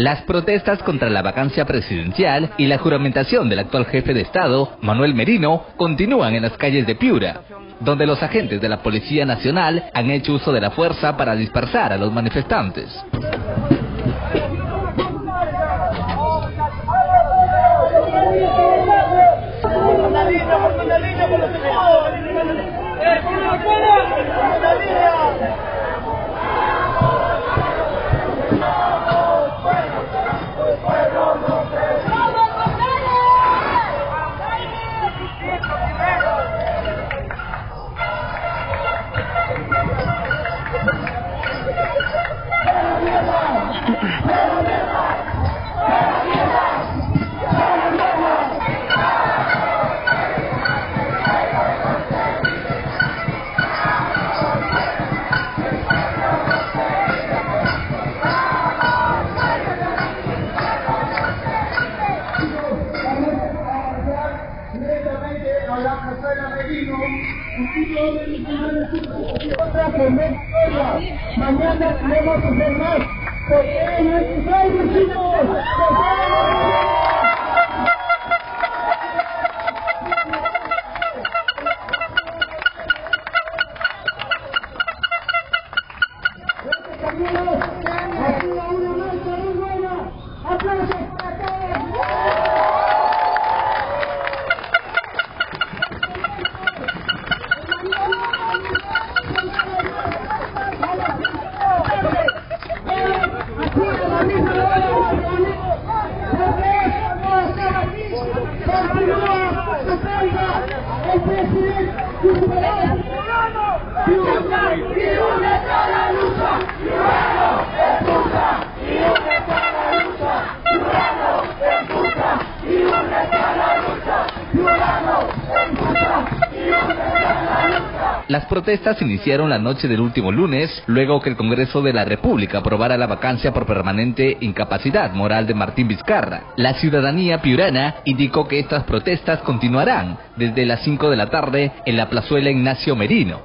Las protestas contra la vacancia presidencial y la juramentación del actual jefe de Estado, Manuel Merino, continúan en las calles de Piura, donde los agentes de la Policía Nacional han hecho uso de la fuerza para dispersar a los manifestantes. Mañana tenemos que hacer más. Por el Necesario, chicos. Las protestas iniciaron la noche del último lunes, luego que el Congreso de la República aprobara la vacancia por permanente incapacidad moral de Martín Vizcarra. La ciudadanía piurana indicó que estas protestas continuarán desde las 5 de la tarde en la plazuela Ignacio Merino.